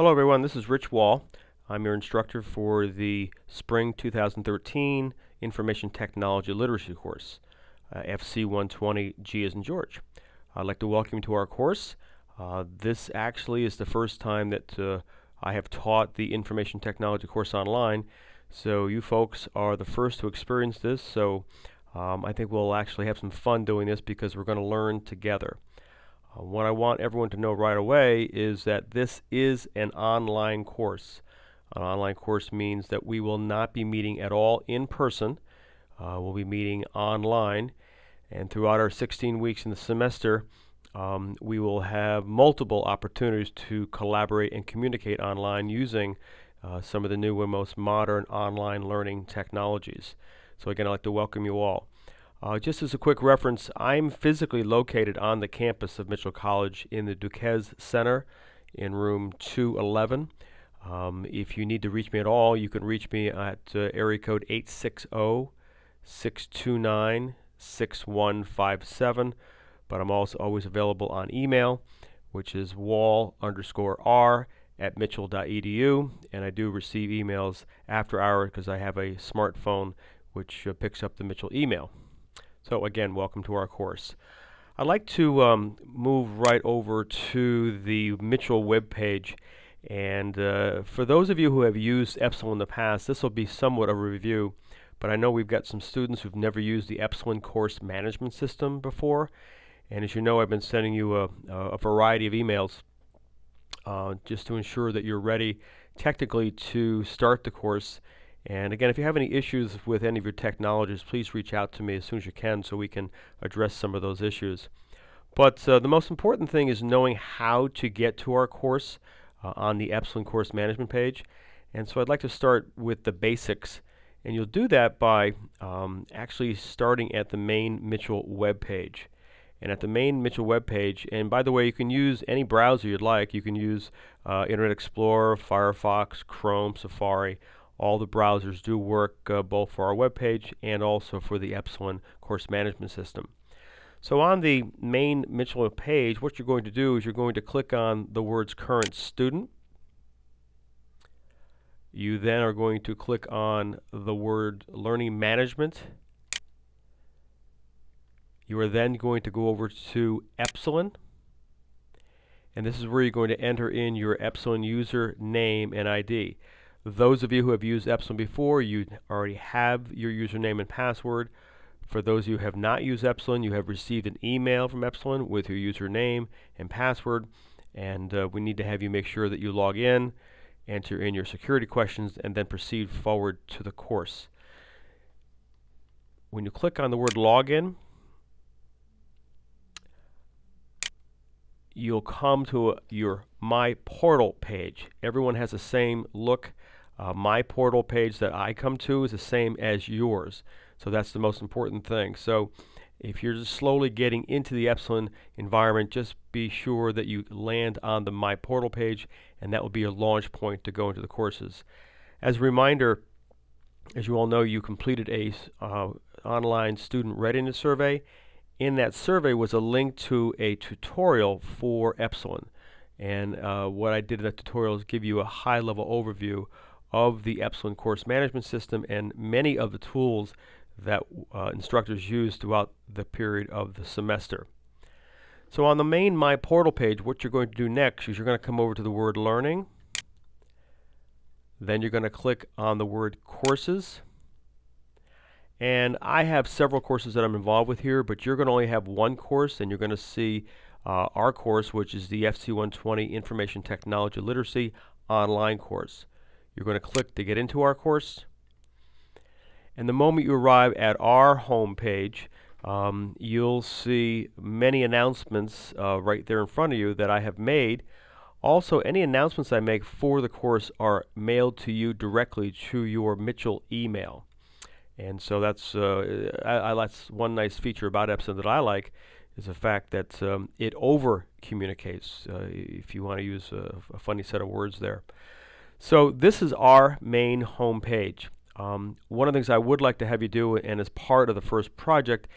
Hello everyone, this is Rich Wall. I'm your instructor for the Spring 2013 Information Technology Literacy course, uh, FC 120 G as in George. I'd like to welcome you to our course. Uh, this actually is the first time that uh, I have taught the Information Technology course online, so you folks are the first to experience this, so um, I think we'll actually have some fun doing this because we're going to learn together. Uh, what I want everyone to know right away is that this is an online course. An online course means that we will not be meeting at all in person. Uh, we'll be meeting online. And throughout our 16 weeks in the semester, um, we will have multiple opportunities to collaborate and communicate online using uh, some of the new and most modern online learning technologies. So again, I'd like to welcome you all. Uh, just as a quick reference, I'm physically located on the campus of Mitchell College in the Duquesne Center in room 211. Um, if you need to reach me at all, you can reach me at uh, area code 860-629-6157. But I'm also always available on email, which is wall underscore r at mitchell.edu. And I do receive emails after hours because I have a smartphone which uh, picks up the Mitchell email. So again, welcome to our course. I'd like to um, move right over to the Mitchell web page. And uh, for those of you who have used Epsilen in the past, this will be somewhat of a review. But I know we've got some students who've never used the Epsilen course management system before. And as you know, I've been sending you a, a variety of emails uh, just to ensure that you're ready technically to start the course and again, if you have any issues with any of your technologies, please reach out to me as soon as you can so we can address some of those issues. But uh, the most important thing is knowing how to get to our course uh, on the Epsilen course management page. And so I'd like to start with the basics. And you'll do that by um, actually starting at the main Mitchell web page. And at the main Mitchell web page, and by the way, you can use any browser you'd like. You can use uh, Internet Explorer, Firefox, Chrome, Safari, all the browsers do work uh, both for our web page and also for the Epsilen course management system. So on the main Mitchell page, what you're going to do is you're going to click on the words current student. You then are going to click on the word learning management. You are then going to go over to Epsilen. And this is where you're going to enter in your Epsilen user name and ID. Those of you who have used Epsilen before, you already have your username and password. For those of you who have not used Epsilen, you have received an email from Epsilen with your username and password. And uh, we need to have you make sure that you log in, enter in your security questions, and then proceed forward to the course. When you click on the word login, you'll come to a, your My Portal page. Everyone has the same look. Uh, my portal page that I come to is the same as yours. So that's the most important thing. So if you're just slowly getting into the Epsilen environment, just be sure that you land on the My Portal page, and that will be your launch point to go into the courses. As a reminder, as you all know, you completed a uh, online student readiness survey, in that survey was a link to a tutorial for Epsilen. And uh, what I did in that tutorial is give you a high-level overview of the Epsilen course management system and many of the tools that uh, instructors use throughout the period of the semester. So on the main My Portal page, what you're going to do next is you're going to come over to the word Learning. Then you're going to click on the word Courses. And I have several courses that I'm involved with here, but you're going to only have one course, and you're going to see uh, our course, which is the FC120 Information Technology Literacy online course. You're going to click to get into our course. And the moment you arrive at our home page, um, you'll see many announcements uh, right there in front of you that I have made. Also, any announcements I make for the course are mailed to you directly to your Mitchell email. And so that's, uh, I, I, that's one nice feature about Epsilen that I like is the fact that um, it over communicates, uh, if you want to use a, a, funny set of words there. So this is our main home page. Um, one of the things I would like to have you do, and as part of the first project,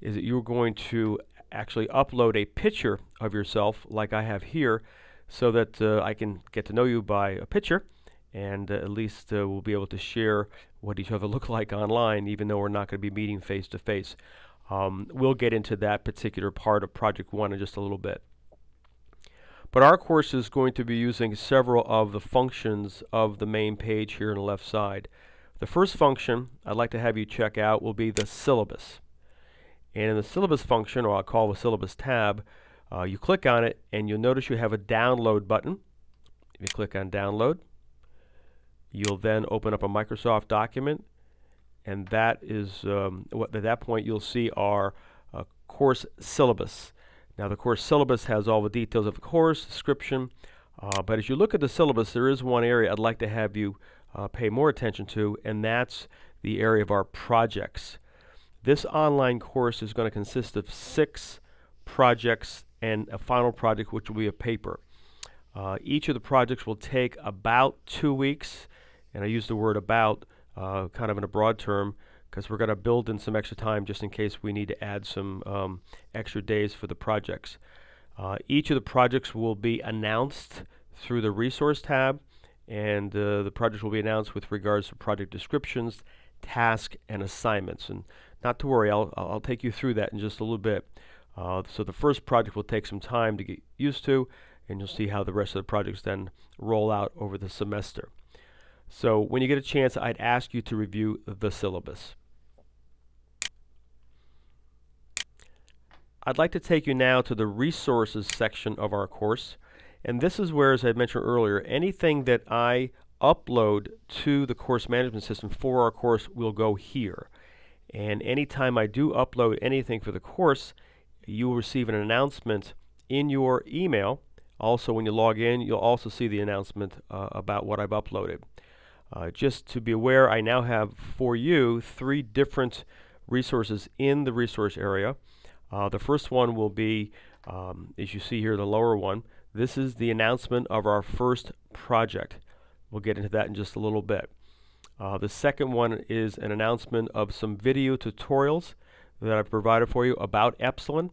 is that you're going to actually upload a picture of yourself like I have here so that uh, I can get to know you by a picture and uh, at least uh, we'll be able to share what each other look like online even though we're not going to be meeting face to face. Um, we'll get into that particular part of Project One in just a little bit. But our course is going to be using several of the functions of the main page here on the left side. The first function I'd like to have you check out will be the syllabus. And in the syllabus function, or I'll call the syllabus tab, uh, you click on it and you'll notice you have a download button. If you click on download, you'll then open up a Microsoft document and that is um, what at that point you'll see our uh, course syllabus. Now the course syllabus has all the details of the course, description, uh, but as you look at the syllabus there is one area I'd like to have you uh, pay more attention to and that's the area of our projects. This online course is going to consist of six projects and a final project which will be a paper. Uh, each of the projects will take about two weeks and I use the word about uh, kind of in a broad term because we're going to build in some extra time just in case we need to add some um, extra days for the projects. Uh, each of the projects will be announced through the resource tab and uh, the projects will be announced with regards to project descriptions, tasks, and assignments. And not to worry, I'll, I'll take you through that in just a little bit. Uh, so the first project will take some time to get used to and you'll see how the rest of the projects then roll out over the semester. So when you get a chance, I'd ask you to review the syllabus. I'd like to take you now to the resources section of our course. And this is where, as I mentioned earlier, anything that I upload to the course management system for our course will go here. And anytime I do upload anything for the course, you will receive an announcement in your email. Also, when you log in, you'll also see the announcement uh, about what I've uploaded. Uh, just to be aware, I now have for you three different resources in the resource area. Uh, the first one will be, um, as you see here, the lower one. This is the announcement of our first project. We'll get into that in just a little bit. Uh, the second one is an announcement of some video tutorials that I've provided for you about Epsilen,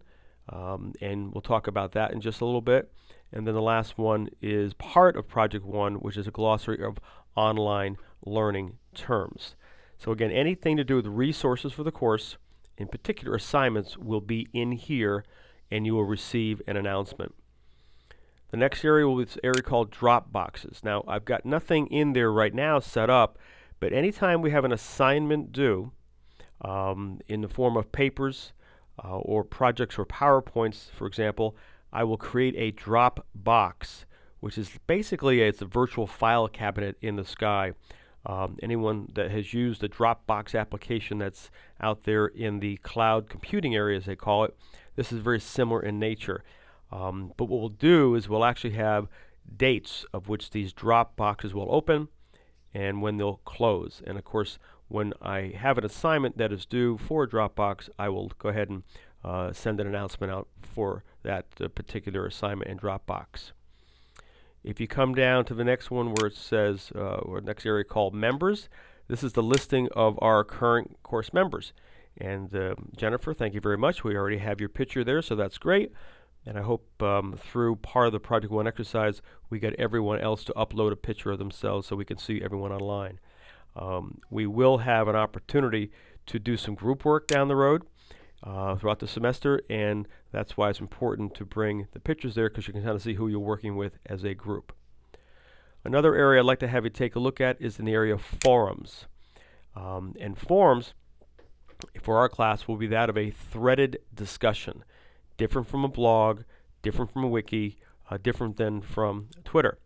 um, and we'll talk about that in just a little bit. And then the last one is part of Project One, which is a glossary of online learning terms. So again, anything to do with resources for the course, in particular assignments, will be in here and you will receive an announcement. The next area will be this area called drop boxes. Now I've got nothing in there right now set up, but anytime we have an assignment due um, in the form of papers uh, or projects or PowerPoints, for example, I will create a drop box which is basically a, it's a virtual file cabinet in the sky. Um, anyone that has used the Dropbox application that's out there in the cloud computing area, as they call it, this is very similar in nature. Um, but what we'll do is we'll actually have dates of which these drop boxes will open and when they'll close. And of course, when I have an assignment that is due for Dropbox, I will go ahead and uh, send an announcement out for that uh, particular assignment in Dropbox. If you come down to the next one where it says, uh, or next area called members, this is the listing of our current course members. And uh, Jennifer, thank you very much. We already have your picture there, so that's great. And I hope um, through part of the Project One exercise, we get everyone else to upload a picture of themselves so we can see everyone online. Um, we will have an opportunity to do some group work down the road uh, throughout the semester, and that's why it's important to bring the pictures there because you can kind of see who you're working with as a group. Another area I'd like to have you take a look at is in the area of forums. Um, and forums for our class will be that of a threaded discussion, different from a blog, different from a wiki, uh, different than from Twitter.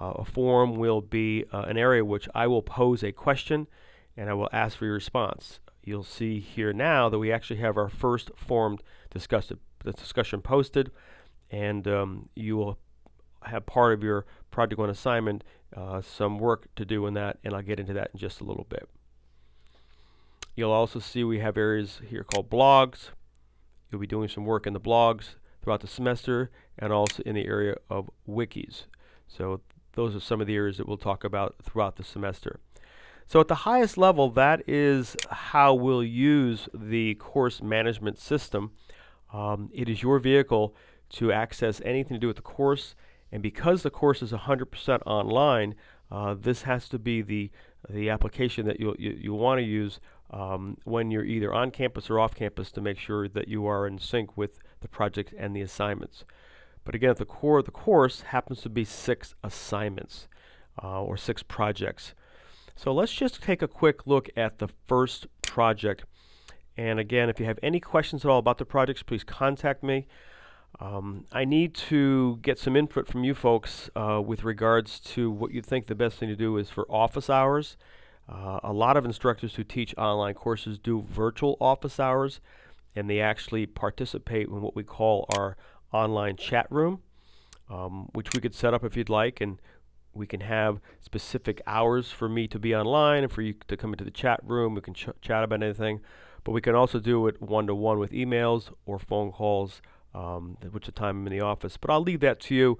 Uh, a forum will be uh, an area which I will pose a question and I will ask for your response you'll see here now that we actually have our first forum discussion, discussion posted and um, you will have part of your project one assignment uh, some work to do in that and I'll get into that in just a little bit. You'll also see we have areas here called blogs. You'll be doing some work in the blogs throughout the semester and also in the area of wikis. So those are some of the areas that we'll talk about throughout the semester. So at the highest level, that is how we'll use the course management system. Um, it is your vehicle to access anything to do with the course And because the course is 100% online, uh, this has to be the the application that you you, you want to use um, when you're either on campus or off campus to make sure that you are in sync with the project and the assignments. But again, at the core of the course happens to be six assignments uh, or six projects. So let's just take a quick look at the first project. And again, if you have any questions at all about the projects, please contact me. Um, I need to get some input from you folks uh, with regards to what you think the best thing to do is for office hours. Uh, a lot of instructors who teach online courses do virtual office hours, and they actually participate in what we call our online chat room, um, which we could set up if you'd like, and we can have specific hours for me to be online and for you to come into the chat room. We can ch chat about anything, but we can also do it one-to-one with emails or phone calls um, which the time I'm in the office. But I'll leave that to you.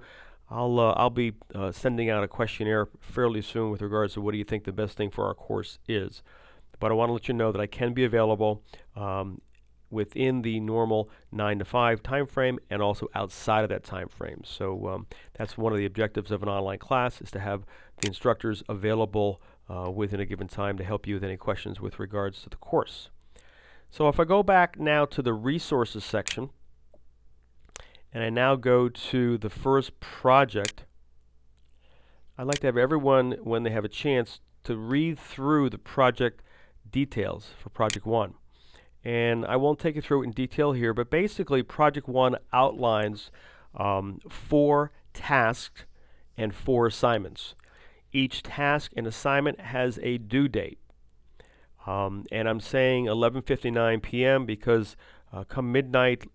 I'll uh, I'll be uh, sending out a questionnaire fairly soon with regards to what do you think the best thing for our course is. But I want to let you know that I can be available um, within the normal 9 to 5 time frame and also outside of that time frame. So um, that's one of the objectives of an online class is to have the instructors available uh, within a given time to help you with any questions with regards to the course. So if I go back now to the resources section, and I now go to the first project, I'd like to have everyone, when they have a chance, to read through the project details for Project 1. And I won't take you through it in detail here, but basically Project 1 outlines um, four tasks and four assignments. Each task and assignment has a due date. Um, and I'm saying 11.59 p.m. because uh, come midnight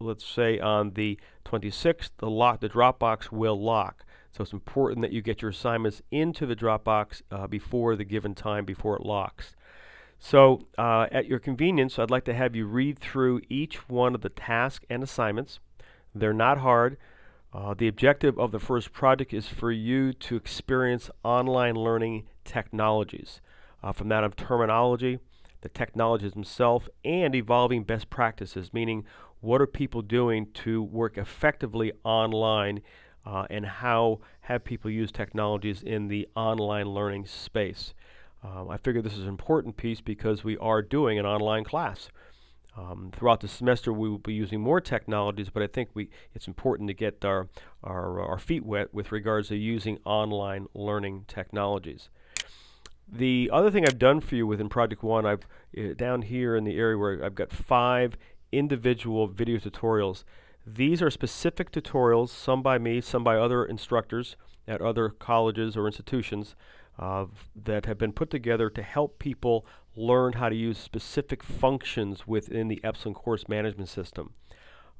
let's say on the 26th, the lock, the Dropbox will lock. So it's important that you get your assignments into the Dropbox uh, before the given time, before it locks. So uh, at your convenience, I'd like to have you read through each one of the tasks and assignments. They're not hard. Uh, the objective of the first project is for you to experience online learning technologies. Uh, from that of terminology, the technologies themselves, and evolving best practices, meaning what are people doing to work effectively online uh, and how have people use technologies in the online learning space. Um, I figure this is an important piece because we are doing an online class. Um, throughout the semester we will be using more technologies, but I think we, it's important to get our, our, our feet wet with regards to using online learning technologies. The other thing I've done for you within Project One, I've uh, down here in the area where I've got five individual video tutorials. These are specific tutorials, some by me, some by other instructors at other colleges or institutions uh, that have been put together to help people learn how to use specific functions within the Epsilen course management system.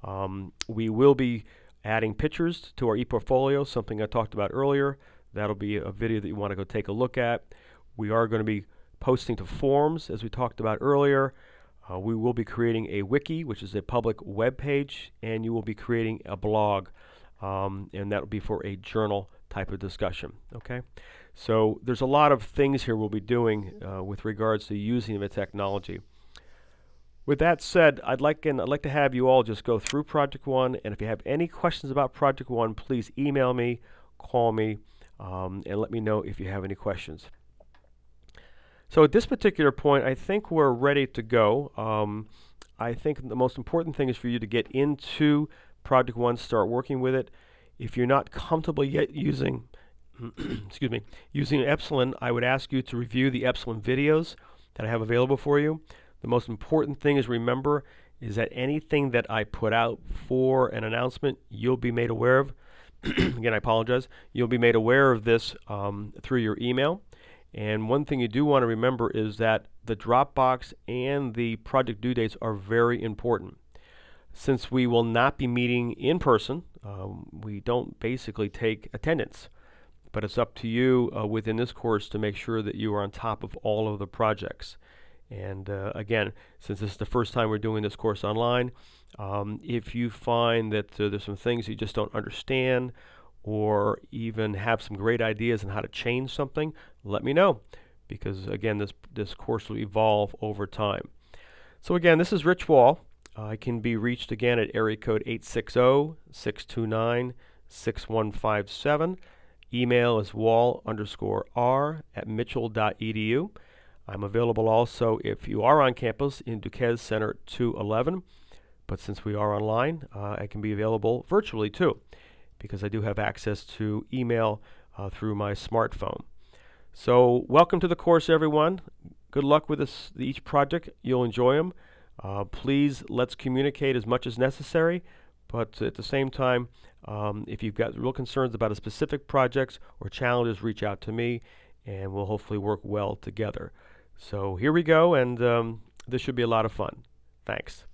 Um, we will be adding pictures to our ePortfolio, something I talked about earlier. That'll be a video that you want to go take a look at. We are going to be posting to forums, as we talked about earlier. Uh, we will be creating a wiki, which is a public web page, and you will be creating a blog, um, and that will be for a journal type of discussion. Okay, so there's a lot of things here we'll be doing uh, with regards to using the technology. With that said, I'd like and I'd like to have you all just go through Project One, and if you have any questions about Project One, please email me, call me, um, and let me know if you have any questions. So at this particular point, I think we're ready to go. Um, I think the most important thing is for you to get into Project One, start working with it. If you're not comfortable yet using, excuse me, using Epsilen, I would ask you to review the Epsilen videos that I have available for you. The most important thing is remember is that anything that I put out for an announcement, you'll be made aware of. Again, I apologize. You'll be made aware of this um, through your email. And one thing you do want to remember is that the Dropbox and the project due dates are very important. Since we will not be meeting in person, um, we don't basically take attendance. But it's up to you uh, within this course to make sure that you are on top of all of the projects. And uh, again, since this is the first time we're doing this course online, um, if you find that uh, there's some things you just don't understand or even have some great ideas on how to change something, let me know because again this this course will evolve over time. So again, this is Rich Wall. Uh, I can be reached again at area code 860-629-0666 6157. Email is wall underscore r at mitchell.edu. I'm available also if you are on campus in Duquesne Center 211. But since we are online, uh, I can be available virtually too, because I do have access to email uh, through my smartphone. So, welcome to the course, everyone. Good luck with this, each project. You'll enjoy them. Uh, please let's communicate as much as necessary, but at the same time, um, if you've got real concerns about a specific project or challenges, reach out to me, and we'll hopefully work well together. So here we go, and um, this should be a lot of fun. Thanks.